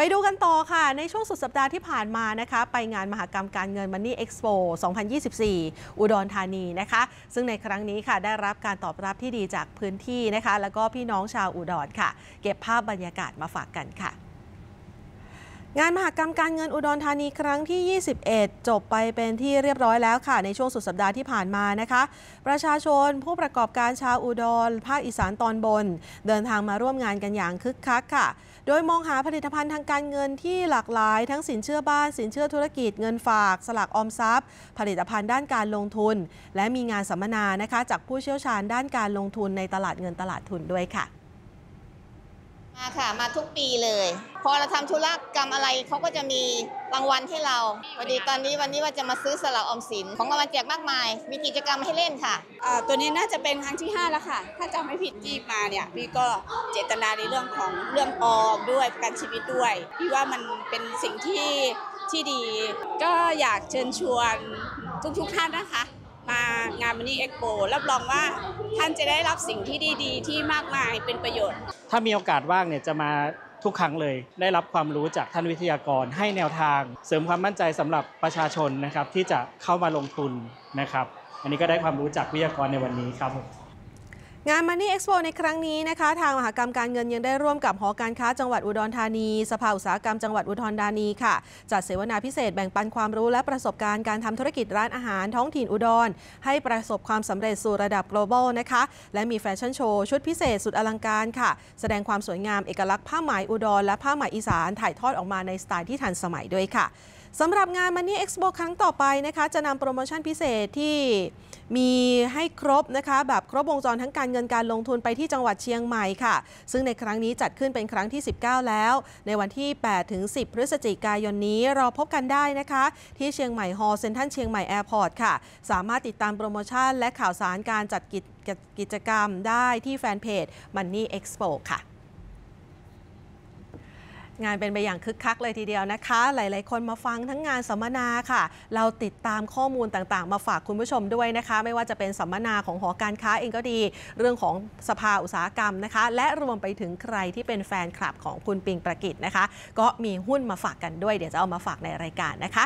ไปดูกันต่อค่ะ ในช่วงสุดสัปดาห์ที่ผ่านมานะคะ ไปงานมหกรรมการเงิน Money Expo 2024 อุดรธานีนะคะ ซึ่งในครั้งนี้ค่ะ ได้รับการตอบรับที่ดีจากพื้นที่นะคะ แล้วก็พี่น้องชาวอุดรค่ะ เก็บภาพบรรยากาศมาฝากกันค่ะ งานมหกรรมการเงินอุดรธานีครั้งที่ 21 จบไปเป็นที่เรียบร้อยแล้วค่ะ ในช่วงสุดสัปดาห์ที่ผ่านมานะคะ ประชาชนผู้ประกอบการชาวอุดร ภาคอีสานตอนบน เดินทางมาร่วมงานกันอย่างคึกคักค่ะ โดยมองหาผลิตภัณฑ์ทางการเงินที่หลากหลาย ทั้งสินเชื่อบ้าน สินเชื่อธุรกิจเงินฝาก สลากออมทรัพย์ ผลิตภัณฑ์ด้านการลงทุน และมีงานสัมมนานะคะ จากผู้เชี่ยวชาญด้านการลงทุนในตลาดเงินตลาดทุนด้วยค่ะ มาค่ะ มาทุกปีเลย พอเราทำธุรกรรมอะไรเขาก็จะมีรางวัลให้เราพอดีตอนนี้วันนี้ว่าจะมาซื้อสลากออมสิน ของรางวัลแจกมากมาย มีกิจกรรมให้เล่นค่ะอ่าตัวนี้น่าจะเป็นครั้งที่ 5 แล้วค่ะ ถ้าจำไม่ผิดที่มาเนี่ยพี่ก็เจตนาในเรื่องของเรื่องออมด้วยประกันชีวิตด้วยพี่ว่ามันเป็นสิ่งที่ที่ดี ก็อยากเชิญชวนทุกๆท่านนะคะ มางาน Money Expo รับรองว่าท่านจะได้รับสิ่งที่ดีๆ ที่มากมายเป็นประโยชน์ ถ้ามีโอกาสว่างเนี่ยจะมาทุกครั้งเลยได้รับความรู้จากท่านวิทยากรให้แนวทาง เสริมความมั่นใจสำหรับประชาชนนะครับที่จะเข้ามาลงทุนนะครับ อันนี้ก็ได้ความรู้จากวิทยากรในวันนี้ครับ งาน Money Expo ในครั้งนี้นะคะ ทางมหกรรมการเงินยังได้ร่วมกับหอการค้าจังหวัดอุดรธานี สภาอุตสาหกรรมจังหวัดอุดรธานีค่ะ จัดเสวนาพิเศษแบ่งปันความรู้และประสบการณ์การทำธุรกิจร้านอาหารท้องถิ่นอุดร ให้ประสบความสำเร็จสู่ระดับ global นะคะ และมีแฟชั่นโชว์ชุดพิเศษสุดอลังการค่ะ แสดงความสวยงามเอกลักษณ์ผ้าไหมอุดรและผ้าไหมอีสานถ่ายทอดออกมาในสไตล์ที่ทันสมัยด้วยค่ะสำหรับงาน Money Expo ครั้งต่อไปนะคะ จะนำโปรโมชั่นพิเศษที่มีให้ครบนะคะ แบบครบวงจรทั้งการเงินการลงทุนไปที่จังหวัดเชียงใหม่ค่ะ ซึ่งในครั้งนี้จัดขึ้นเป็นครั้งที่ 19 แล้ว ในวันที่ 8 ถึง 10 พฤศจิกายนนี้รอพบกันได้นะคะ ที่เชียงใหม่ฮอลล์เซ็นทรัลเชียงใหม่แอร์พอร์ตค่ะ สามารถติดตามโปรโมชั่น และข่าวสารการจัดกิจกิจกรรมได้ที่แฟนเพจ Money Expo ค่ะ งานเป็นไปอย่างคึกคักเลยทีเดียวนะคะ หลาย ๆ คนมาฟังทั้งงานสัมมนาค่ะ เราติดตามข้อมูลต่าง ๆ มาฝากคุณผู้ชมด้วยนะคะ ไม่ว่าจะเป็นสัมมนาของหอการค้าเองก็ดี เรื่องของสภาอุตสาหกรรมนะคะ และรวมไปถึงใครที่เป็นแฟนคลับของคุณปิงประกิตนะคะ ก็มีหุ้นมาฝากกันด้วย เดี๋ยวจะเอามาฝากในรายการนะคะ